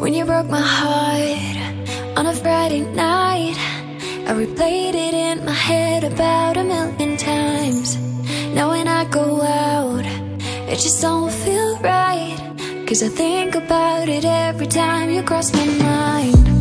When you broke my heart on a Friday night, I replayed it in my head about a million times. Now when I go out, it just don't feel right. Cause I think about it every time you cross my mind.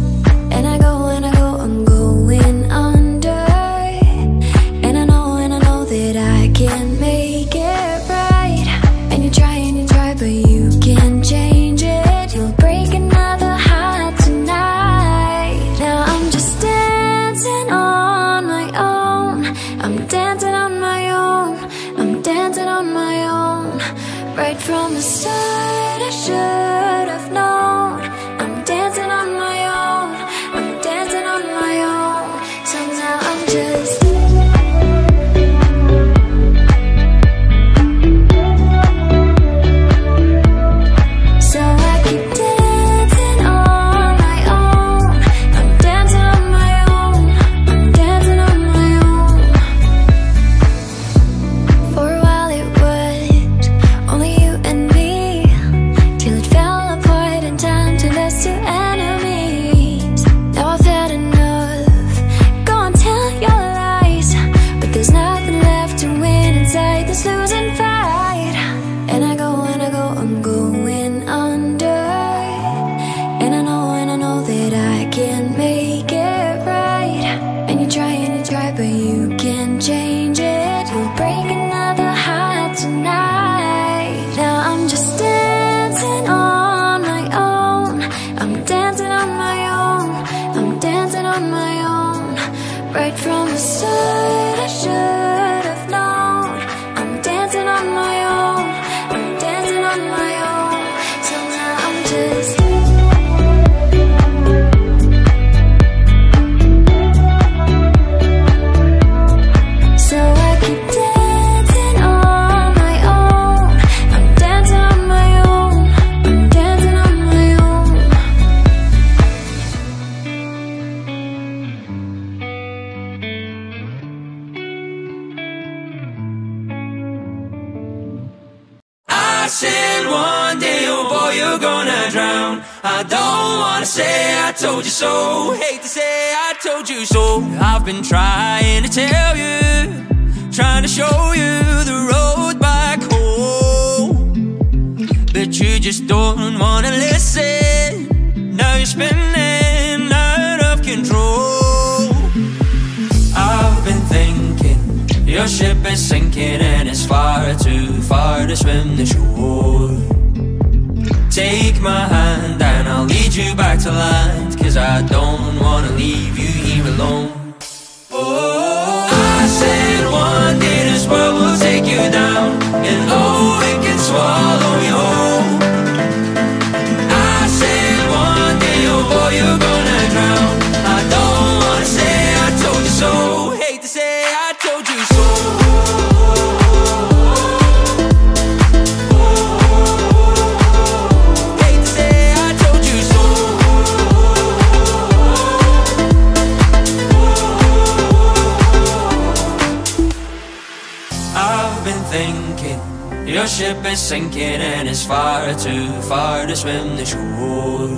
Let's lose. I've been trying to tell you, trying to show you the road back home. But you just don't wanna listen. Now you're spinning out of control. I've been thinking, your ship is sinking and it's far too far to swim the shore. Take my hand and I'll lead you back to land Cause I don't wanna leave you here alone is sinking and it's far too far to swim the shore.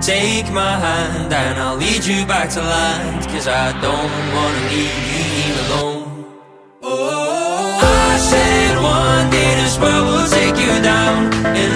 Take my hand and I'll lead you back to land, cause I don't wanna leave you here alone. Oh, I said one day this world will take you down, and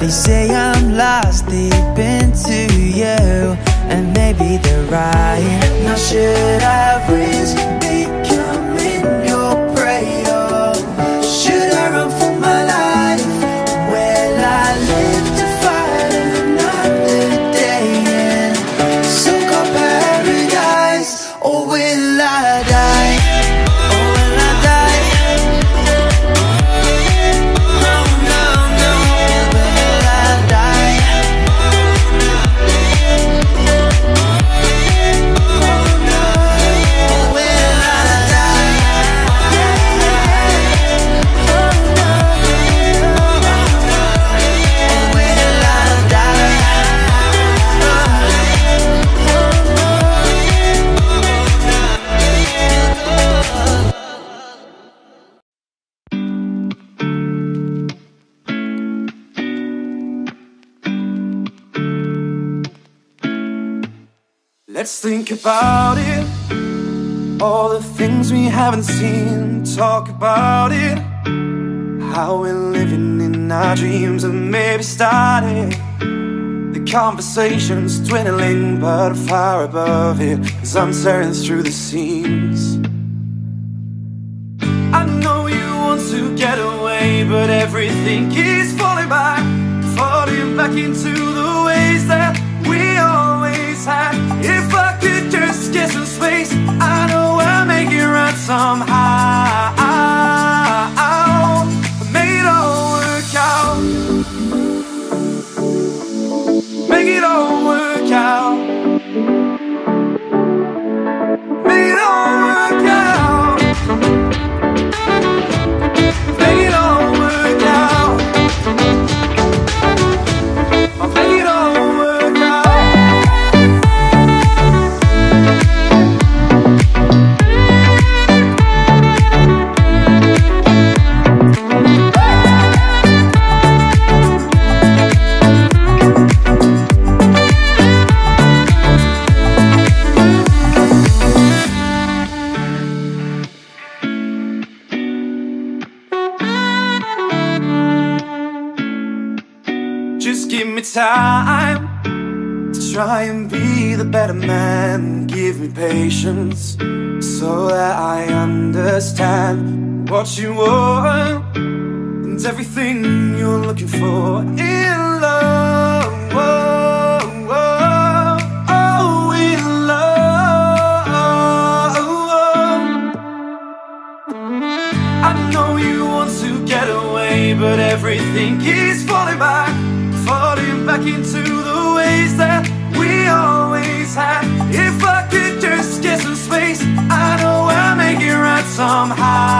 They say I'm lost deep into you, and maybe they're right. Now should I risk about it. All the things we haven't seen, talk about it. How we're living in our dreams and maybe started. The conversation's dwindling, but a fire above it as I'm tearing through the seams. I know you want to get away, but everything keeps falling back, falling back into the somehow. Try and be the better man. Give me patience so that I understand what you want and everything you're looking for in love. Oh, in love. I know you want to get away, but everything keeps somehow.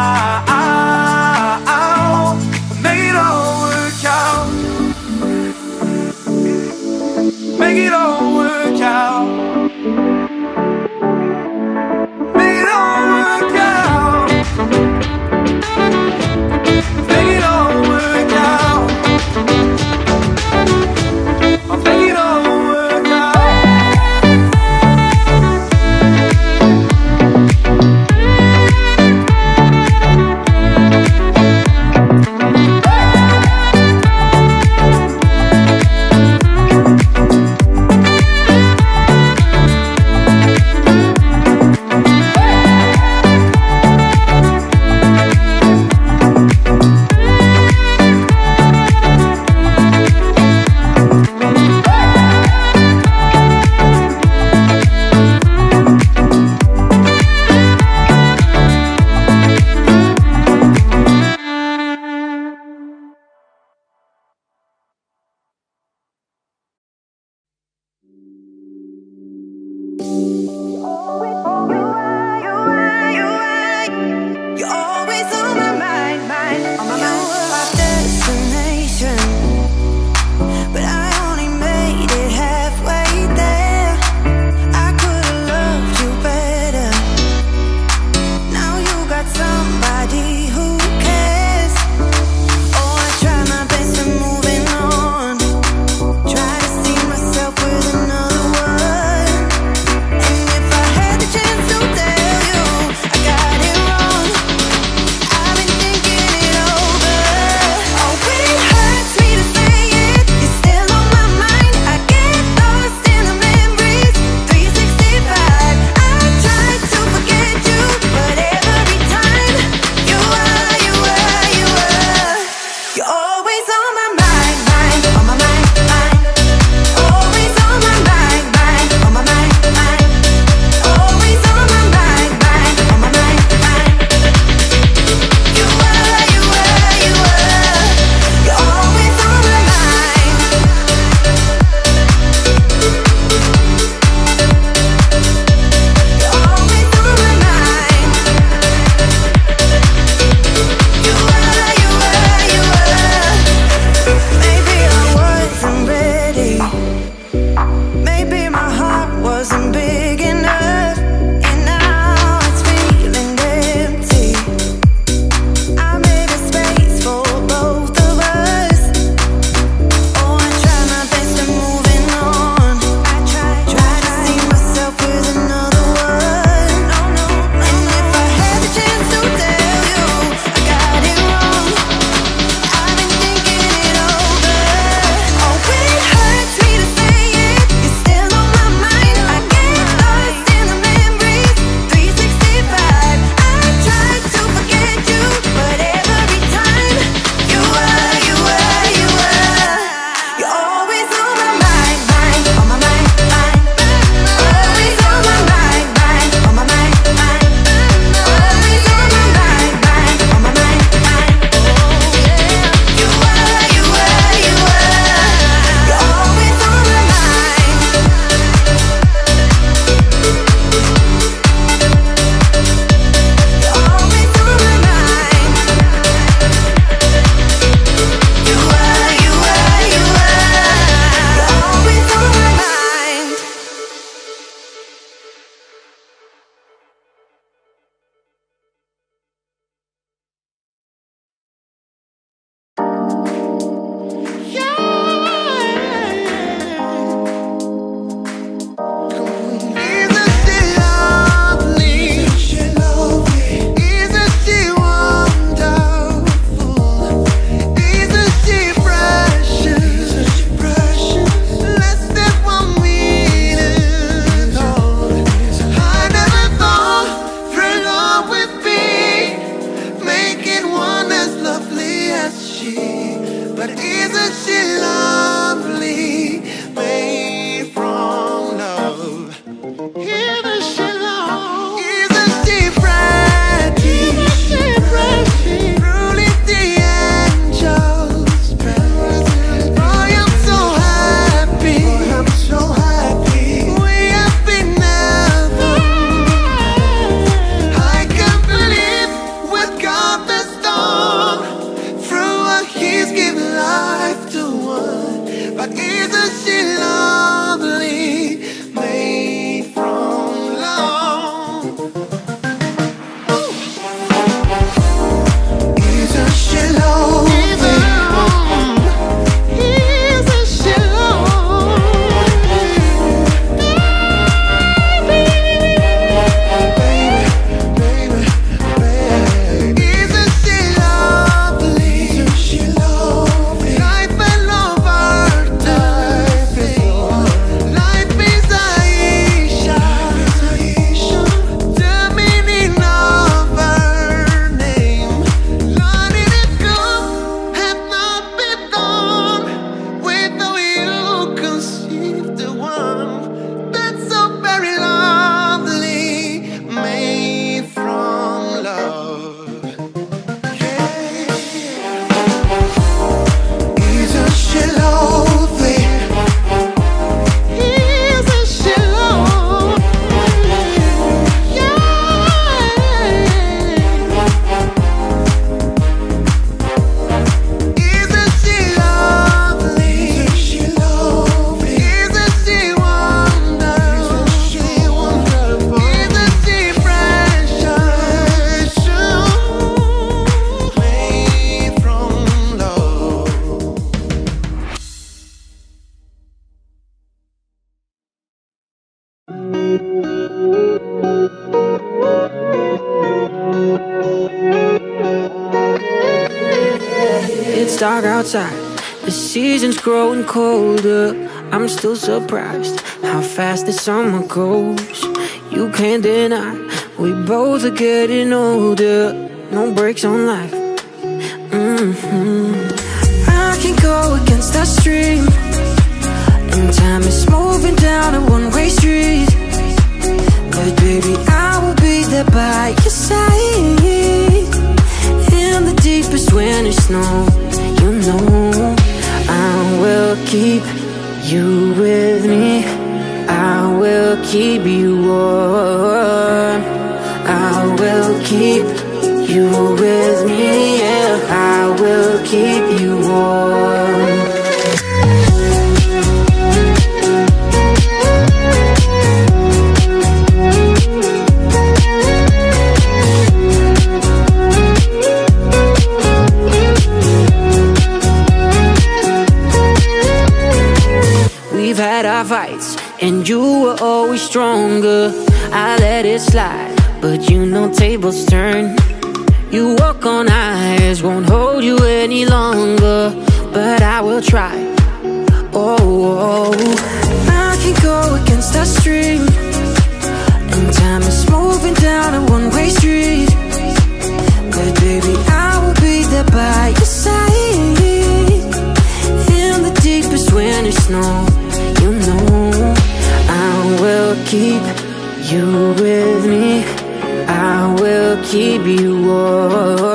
Outside, the season's growing colder. I'm still surprised how fast the summer goes. You can't deny, we both are getting older. No brakes on life. Mm-hmm. I can go against the stream, and time is moving down a one-way street. But baby, I will be there by your side deepest winter snow. You know I will keep you with me. I will keep you warm. I will keep you with me. Yeah, I will keep you warm. And you were always stronger. I let it slide, but you know tables turn. You walk on ice, won't hold you any longer, but I will try. Oh, oh. I can go against the stream, and time is moving down a one-way street. But baby, I will be there by your side in the deepest winter snow. Keep you with me. I will keep you warm.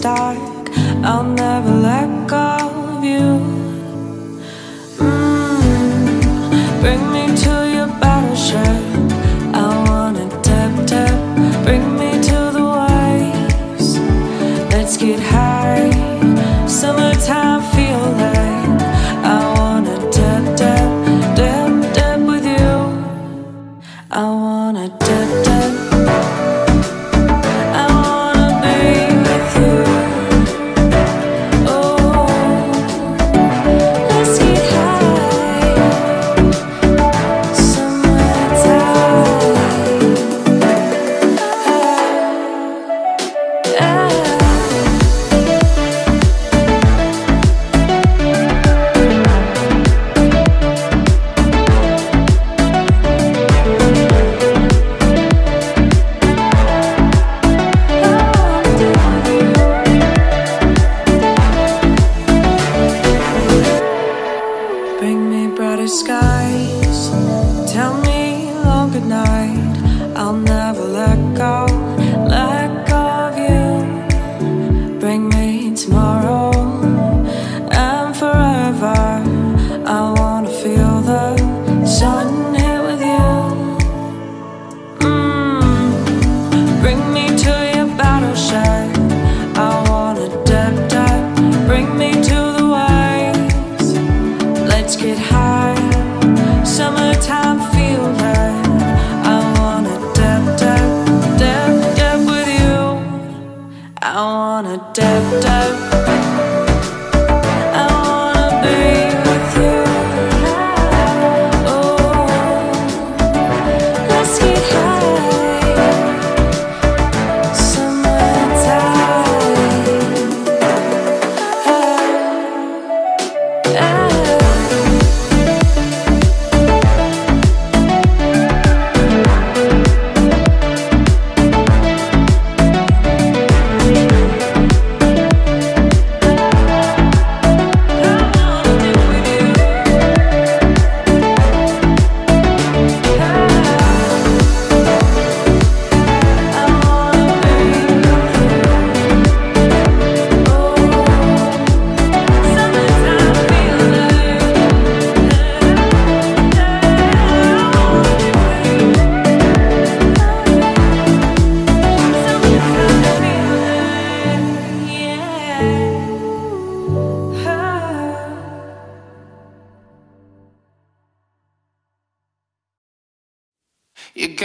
dark. I'll never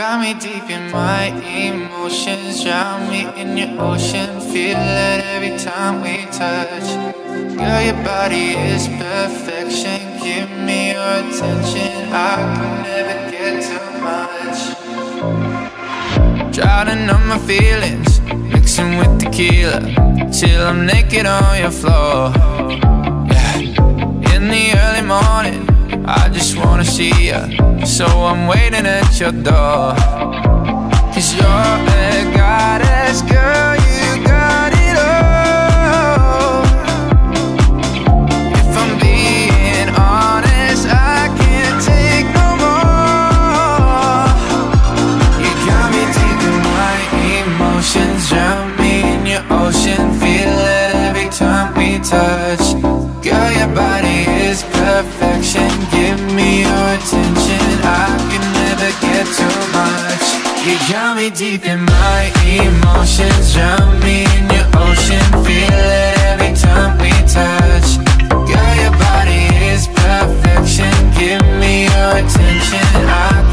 got me deep in my emotions Drown me in your ocean. Feel it every time we touch. Girl, your body is perfection. Give me your attention. I could never get too much. Drowning on my feelings Mixing with tequila Till I'm naked on your floor. Yeah. In the early morning I just wanna see you, so I'm waiting at your door. Cause you're a goddess, girl. too much. You got me deep in my emotions. Drown me in your ocean. Feel it every time we touch. Girl, your body is perfection. Give me your attention. I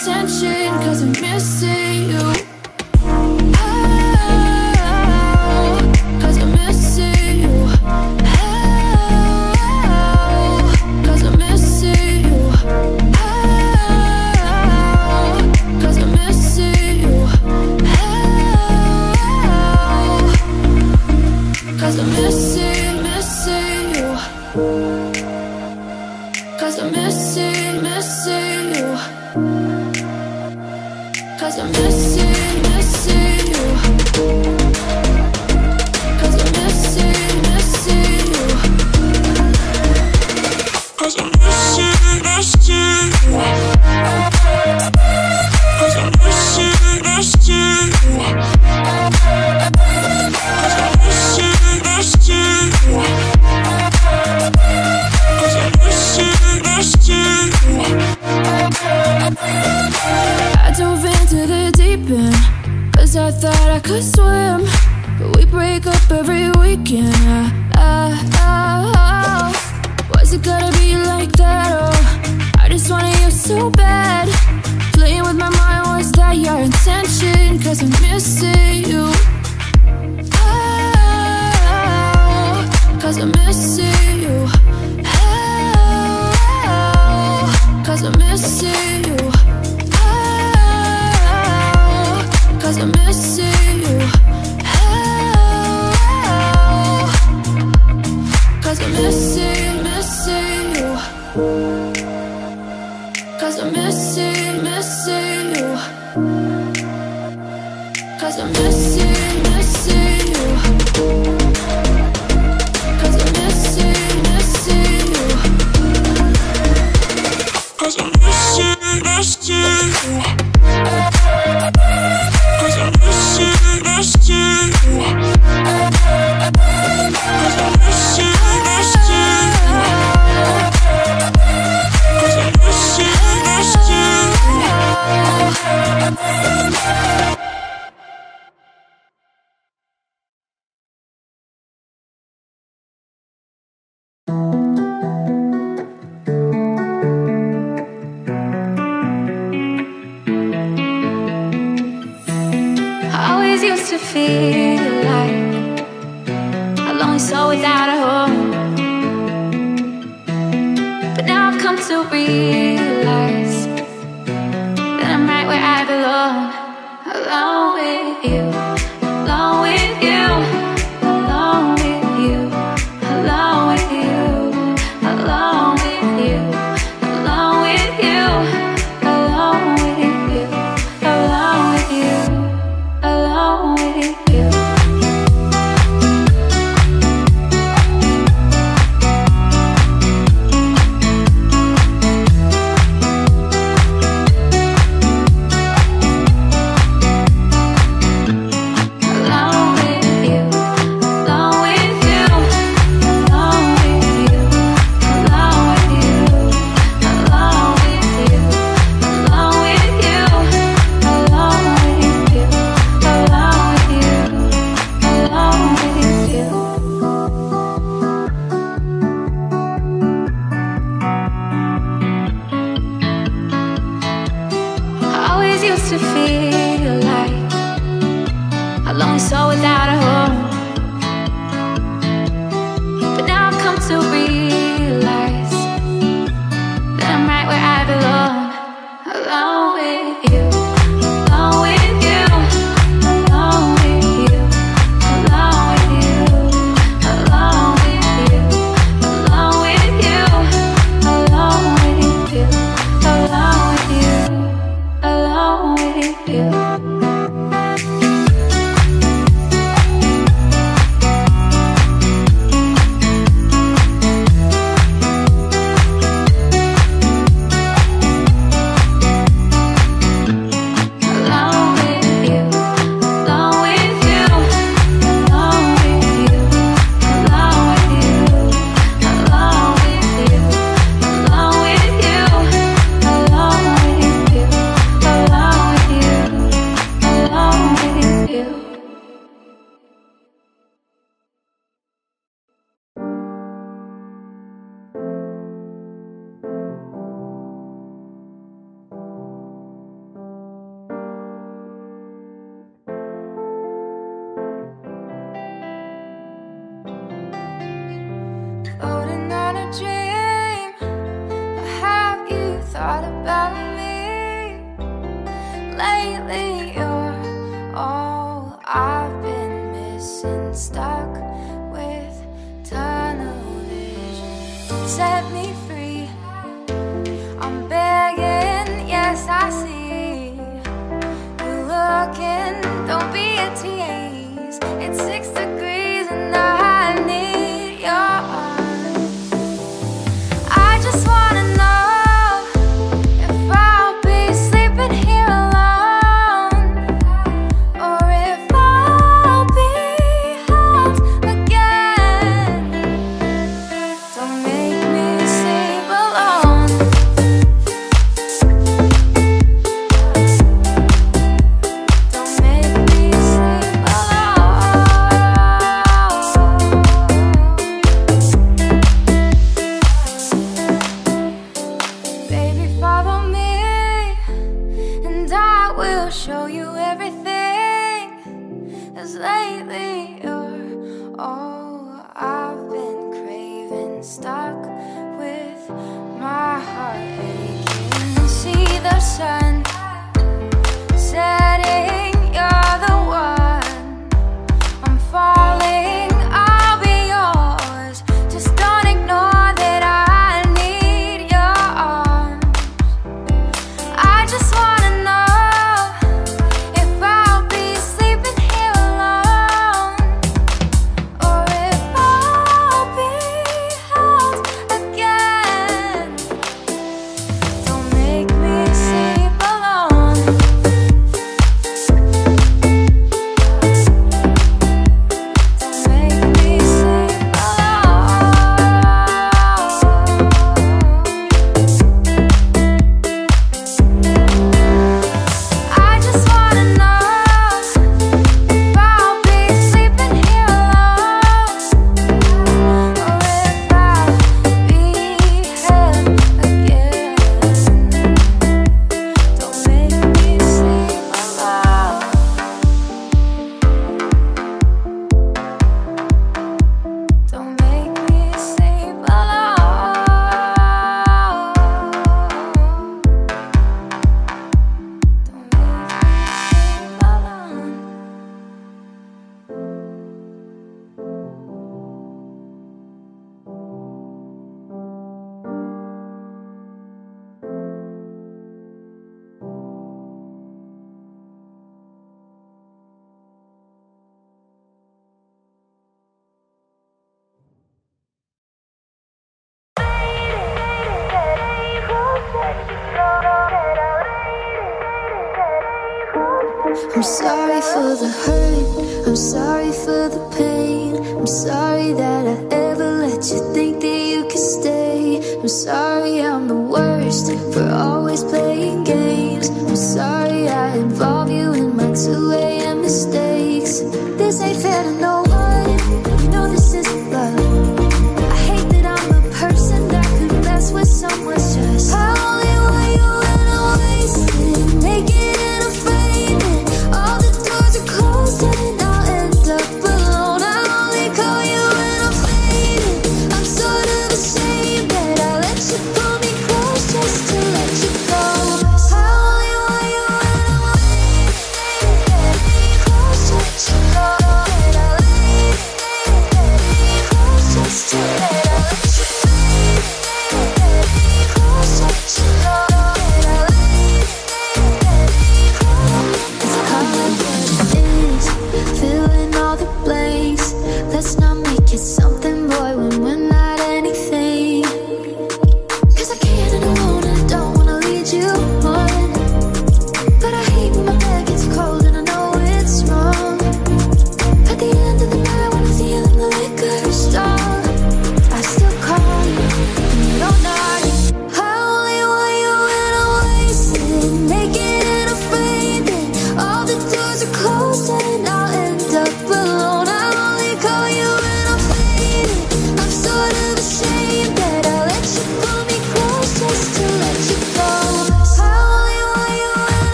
attention wake up every weekend. I, I, I, Why's it gotta be like that, oh? I just wanted you so bad. Playing with my mind, was that your intention? Cause I'm missing you. Cause I'm missing you. Oh, Cause I'm missing you. Oh, Cause I'm missing you. Oh, Cause I'm missing, missing you. lonely soul without a home. But now I've come to realize.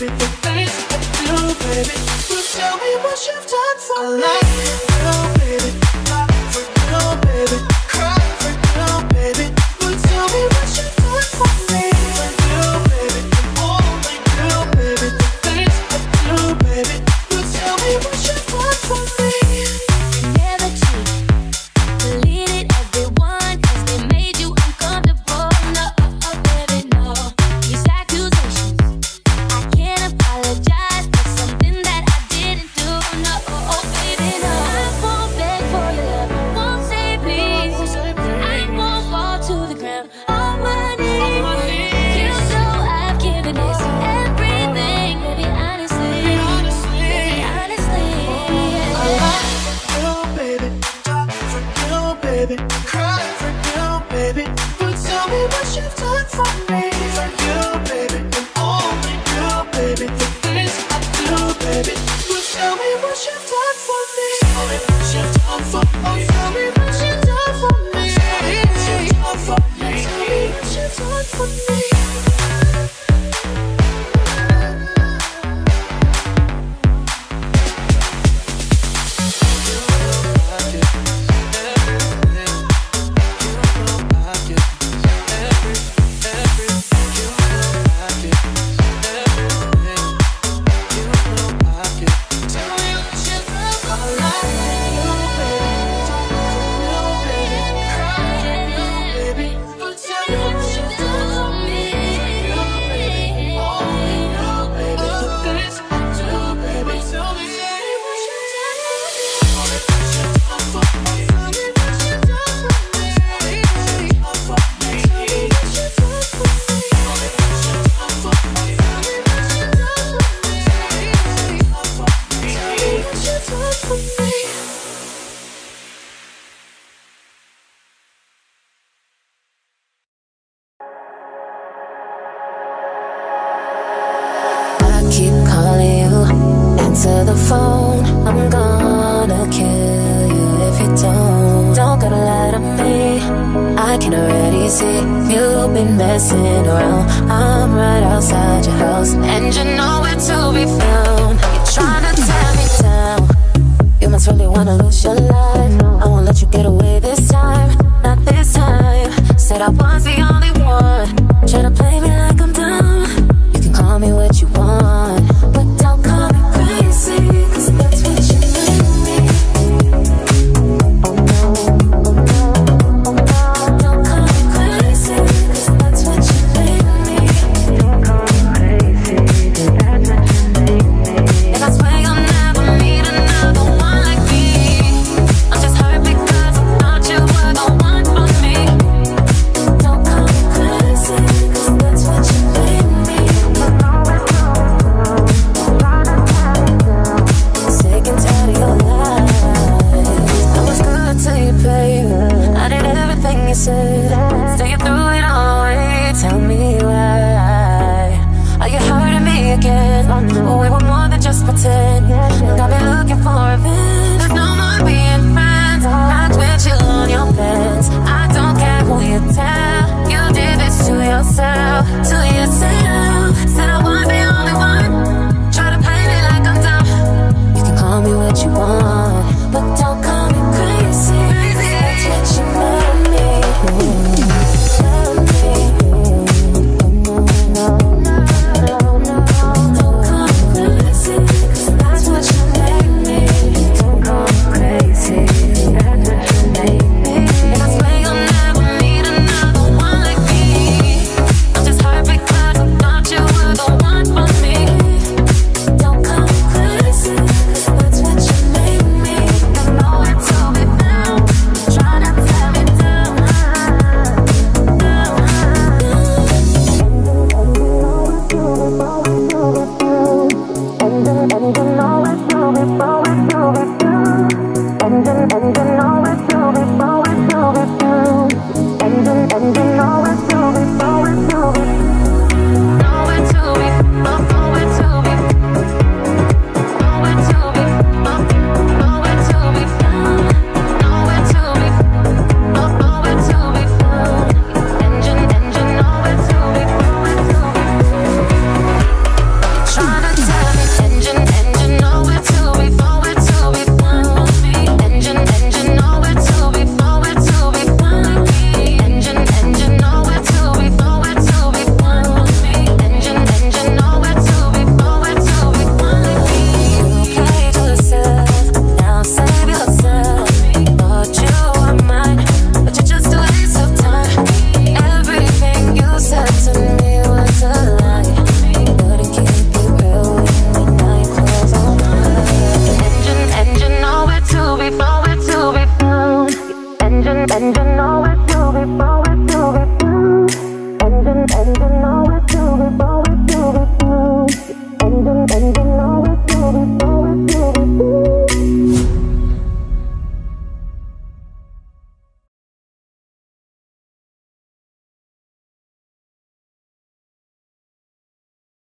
baby, the things I you do, baby. You tell me what you've done for I me. Like